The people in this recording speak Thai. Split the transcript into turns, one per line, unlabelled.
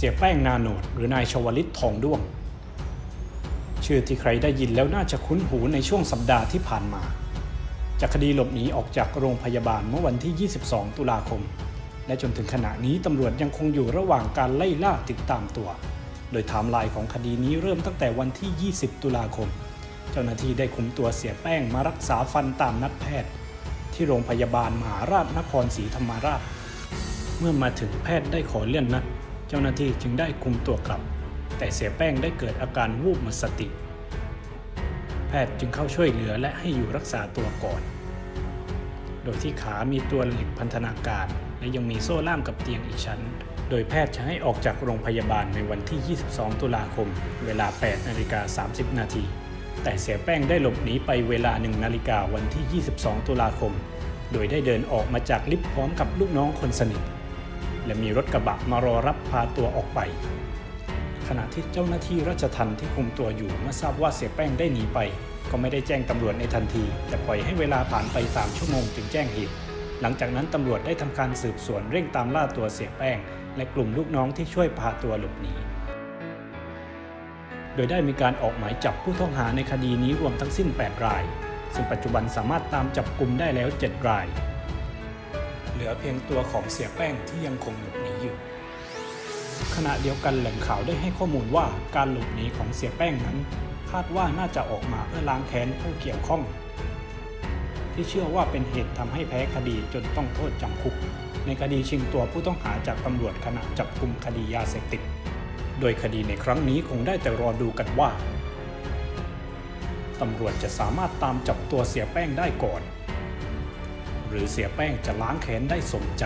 เสียแป้งนาโนดหรือนายชวลิตทองด้วง ชื่อที่ใครได้ยินแล้วน่าจะคุ้นหูในช่วงสัปดาห์ที่ผ่านมา จากคดีหลบหนีออกจากโรงพยาบาลเมื่อวันที่ 22 ตุลาคม และจนถึงขณะนี้ตำรวจยังคงอยู่ระหว่างการไล่ล่าติดตามตัว โดยไทม์ไลน์ของคดีนี้เริ่มตั้งแต่วันที่ 20 ตุลาคม เจ้าหน้าที่ได้คุมตัวเสียแป้งมารักษาฟันตามนัดแพทย์ ที่โรงพยาบาลมหาราชนครศรีธรรมราช เมื่อมาถึงแพทย์ได้ขอเลื่อนนัด เจ้าหน้าที่จึงได้คุมตัวกลับ แต่เสียแป้งได้เกิดอาการวูบหมดสติ แพทย์จึงเข้าช่วยเหลือและให้อยู่รักษาตัวก่อน โดยที่ขามีตัวเหล็กพันธนาการ และยังมีโซ่ล่ามกับเตียงอีกชั้น โดยแพทย์จะให้ออกจากโรงพยาบาลในวันที่ 22 ตุลาคม เวลา 8นาฬิกา30 นาทีแต่เสียแป้งได้หลบหนีไปเวลา1นาฬิกาวันที่ 22 ตุลาคม โดยได้เดินออกมาจากลิฟต์พร้อมกับลูกน้องคนสนิท และมีรถกระบะมารอรับพาตัวออกไป ขณะที่เจ้าหน้าที่ราชทัณฑ์ที่คุมตัวอยู่เมื่อทราบว่าเสียแป้งได้หนีไป ก็ไม่ได้แจ้งตำรวจในทันที แต่ปล่อยให้เวลาผ่านไป 3 ชั่วโมงจึงแจ้งเหตุหลังจากนั้นตำรวจได้ทำการสืบสวนเร่งตามล่าตัวเสียแป้ง และกลุ่มลูกน้องที่ช่วยพาตัวหลบหนีโดยได้มีการออกหมายจับผู้ต้องหาในคดีนี้รวมทั้งสิ้น 8 ราย ซึ่งปัจจุบันสามารถตามจับกลุ่มได้แล้ว 7 ราย เหลือเพียงตัวของเสียแป้งที่ยังคงหลบหนีอยู่ ขณะเดียวกันแหล่งข่าวได้ให้ข้อมูลว่าการหลบหนีของเสียแป้งนั้น คาดว่าน่าจะออกมาเพื่อล้างแค้นผู้เกี่ยวข้อง ที่เชื่อว่าเป็นเหตุทำให้แพ้คดีจนต้องโทษจำคุก ในคดีชิงตัวผู้ต้องหาจากตำรวจขณะจับกลุ่มคดียาเสพติด โดยคดีในครั้งนี้คงได้แต่รอดูกันว่าตำรวจจะสามารถตามจับตัวเสียแป้งได้ก่อน หรือเสียแป้งจะล้างแค้นได้สมใจ